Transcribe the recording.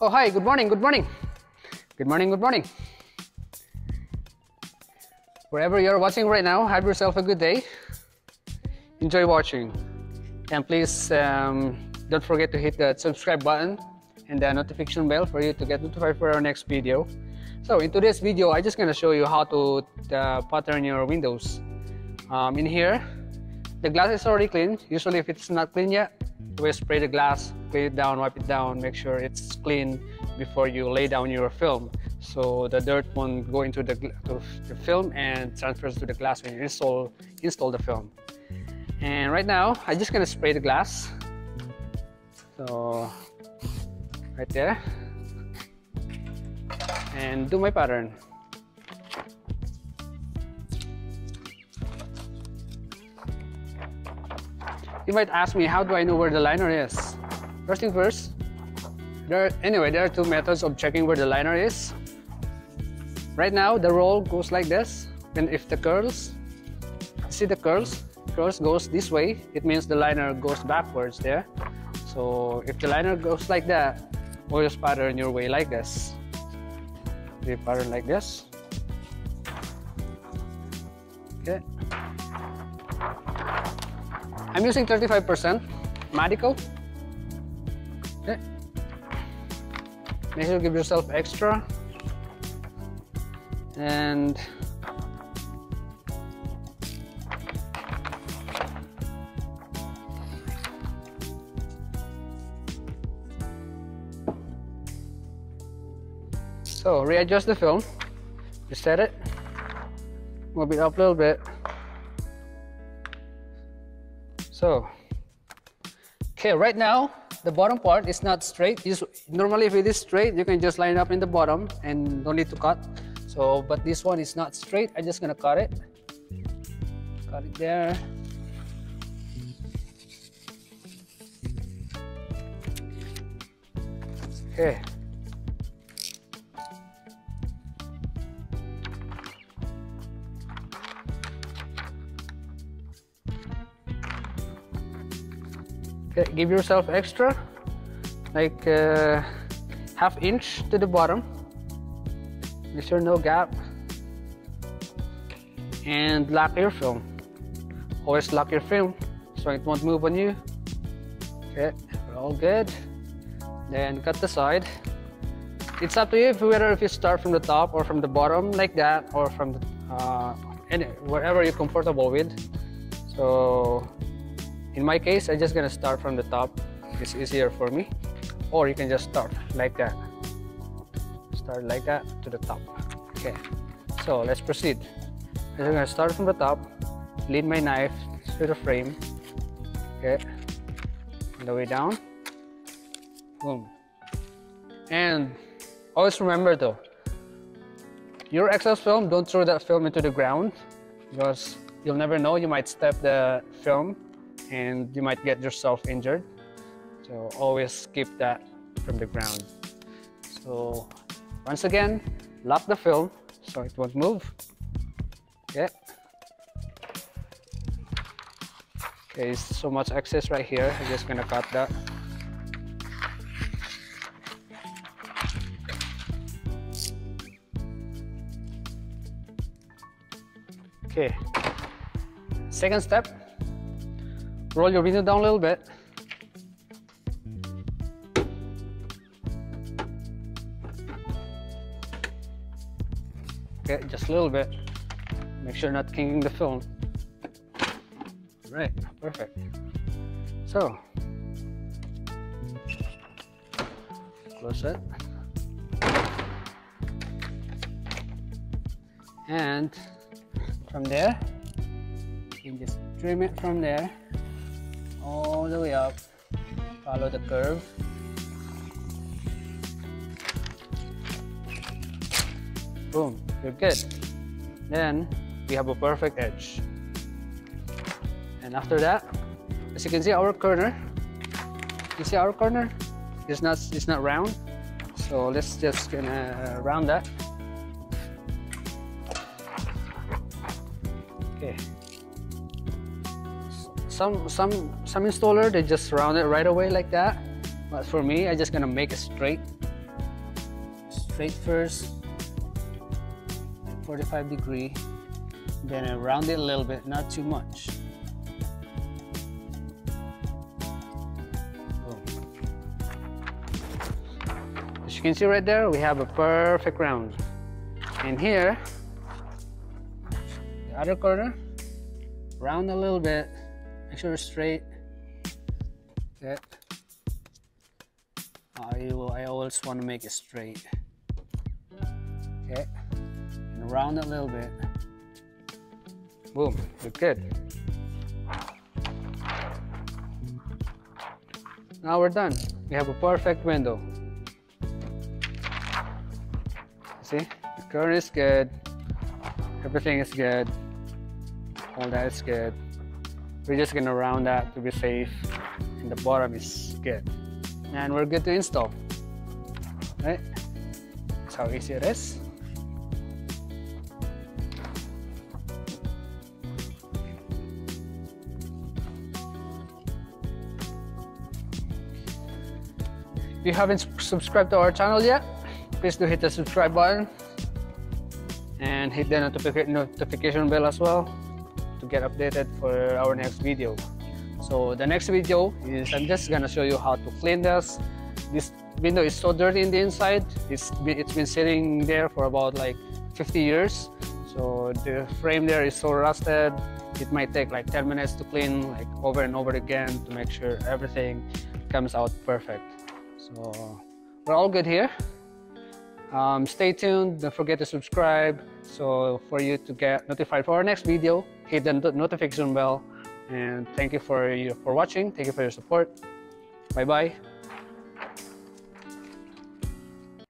Oh, hi, good morning, good morning. Good morning, good morning. Wherever you're watching right now, have yourself a good day. Enjoy watching. And please um, don't forget to hit that subscribe button and the notification bell for you to get notified for our next video. So in today's video, I'm just gonna show you how to uh, pattern your windows. Um, in here, the glass is already clean. Usually if it's not clean yet, we spray the glass, clean it down, wipe it down, make sure it's clean before you lay down your film. So the dirt won't go into the, the film and transfers to the glass when you install, install the film. And right now, I'm just gonna spray the glass. So, right there. And do my pattern. You might ask me, how do I know where the liner is? First thing first, there are, anyway, there are two methods of checking where the liner is. Right now, the roll goes like this, and if the curls, see the curls? Curls goes this way, it means the liner goes backwards there. So if the liner goes like that, always pattern your way like this. You pattern like this. I'm using 35% Madico. Okay. Make sure you give yourself extra. And so readjust the film. reset it. Move it up a little bit. So, okay, right now the bottom part is not straight. This, normally, if it is straight, you can just line up in the bottom and don't need to cut. So, but this one is not straight. I'm just gonna cut it. Cut it there. Okay. Give yourself extra, like uh, half inch to the bottom. Make sure no gap. And lock your film. Always lock your film so it won't move on you. Okay, we're all good. Then cut the side. It's up to you if whether if you start from the top or from the bottom like that or from the, uh, any, wherever you're comfortable with. So in my case, I'm just gonna start from the top. It's easier for me. Or you can just start like that. Start like that to the top. Okay, so let's proceed. I'm gonna start from the top, lead my knife to the frame. Okay, the way down. Boom. And always remember though, your excess film, don't throw that film into the ground because you'll never know, you might step the film and you might get yourself injured. So always keep that from the ground. So once again, lock the film so it won't move. Okay. Okay, so much excess right here. I'm just gonna cut that. Okay. Second step, roll your window down a little bit. Okay, just a little bit. Make sure not kinking the film. Right, perfect. So, close it. And from there, you can just trim it from there all the way up. Follow the curve. Boom, you're good. Then we have a perfect edge. And after that, as you can see our corner, you see our corner? It's not, it's not round. So let's just gonna round that. Okay. Some some some installer they just round it right away like that. But for me, I just gonna make it straight. Straight first 45 degree then I round it a little bit not too much. As you can see right there we have a perfect round. And here the other corner round a little bit make sure it's straight. Okay I, I always want to make it straight. Okay. And round it a little bit. Boom look good. Now we're done. We have a perfect window. See? The current is good. Everything is good. All that is good we're just gonna round that to be safe and the bottom is good. And we're good to install. Right? That's how easy it is. If you haven't subscribed to our channel yet please do hit the subscribe button and hit the notification bell as well to get updated for our next video. So the next video is I'm just gonna show you how to clean this. This window is so dirty in the inside. It's been, it's been sitting there for about like 50 years. So the frame there is so rusted. It might take like 10 minutes to clean like over and over again to make sure everything comes out perfect. So we're all good here. Um, stay tuned. Don't forget to subscribe. So for you to get notified for our next video, hit the notification bell. And thank you for, for watching. Thank you for your support. Bye-bye.